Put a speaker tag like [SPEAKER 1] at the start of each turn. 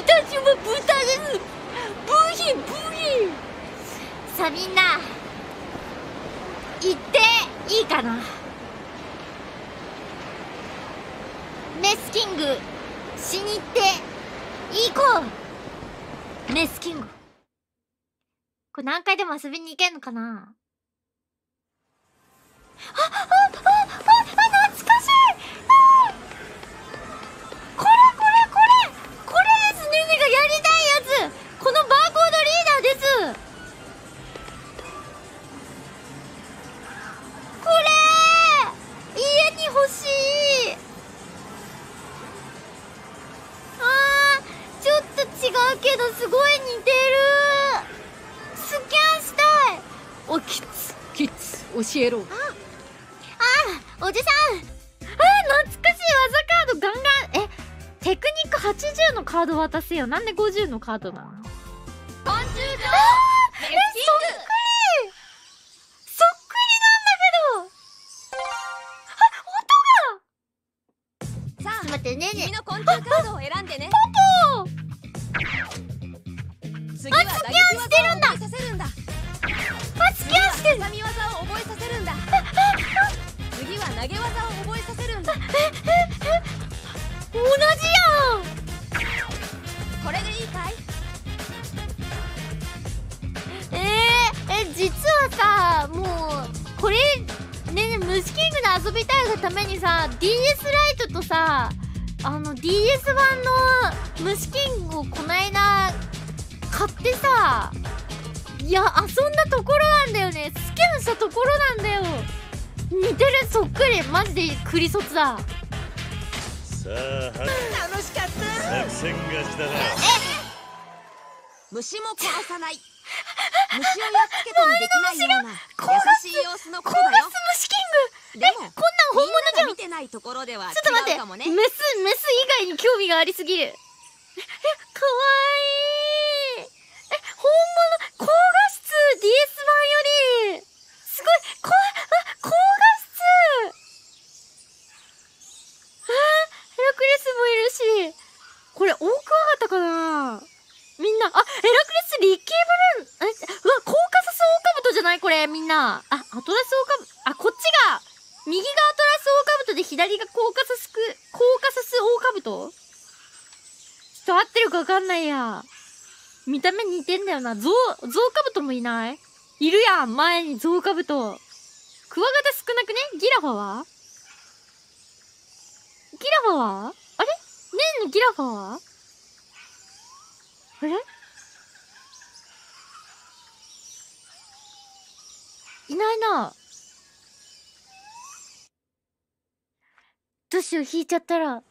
[SPEAKER 1] 私も豚です。ブヒブヒ。さあみんな行っていいかな。メスキングしに行って行こう。メスキング。これ何回でも遊びに行けんのかな。あああああけどすごい似てる。スキャンしたい。
[SPEAKER 2] おキッズ。キッズ。教えろ。
[SPEAKER 1] あおじさん。あ懐かしい。技カードガンガン。えテクニック80のカード渡せよ。なんで50のカードなの？
[SPEAKER 3] 昆虫場
[SPEAKER 1] えそっくり。そっくりなんだけど。
[SPEAKER 3] さあ
[SPEAKER 1] あ音が。ちょっと待ってねえね
[SPEAKER 3] 君の昆虫カードを選んでね。
[SPEAKER 1] ポポ
[SPEAKER 3] 次は打撃技を覚えさせるんだ。
[SPEAKER 1] あスキャンしてる
[SPEAKER 3] 挟み技を覚えさせるんだ次は投げ技を覚えさせるんだ。
[SPEAKER 1] 同じやん。
[SPEAKER 3] これでいいかい？
[SPEAKER 1] えー、え実はさもうこれねね虫キングで遊びたいがためにさ DS ライトとさあの DS 版の虫キングをこないだ買ってさいや遊んだところなんだよね。スキャンしたところなんだよ。似てるそっくり。マジでクリ卒だ。
[SPEAKER 4] さあは
[SPEAKER 3] 楽しかった。
[SPEAKER 4] 作戦勝ちだな。
[SPEAKER 3] 虫も殺さない。虫をやっつけたりできないような優しい様子のこ
[SPEAKER 1] コ
[SPEAKER 3] とだよ
[SPEAKER 1] 虫キング
[SPEAKER 3] でも
[SPEAKER 1] こんなん本物じゃん。
[SPEAKER 3] 見てないところでは
[SPEAKER 1] ちょっと待ってメスメス以外に興味がありすぎる。えかわい。いえ本物高画質 DS 版より。すごい。こあ高画質。あヘラクレスもいるし。これオオクワガタかな。みんな。あヘラクレスリッキーブルーン。えうわコーカサスオオカブトじゃない？これみんな。あアトラスオオカブあこっちが右がアトラスオオカブトで左がコーカサスクコーカサスオオカブトちょっと合ってるかわかんないや。見た目似てんだよな。ゾウゾウカブトもいない？いるやん。前にゾウカブトクワガタ少なくね？ギラファは？ギラファは？あれ？ねえのギラファは？あれ？いないな。どうしよう引いちゃったら。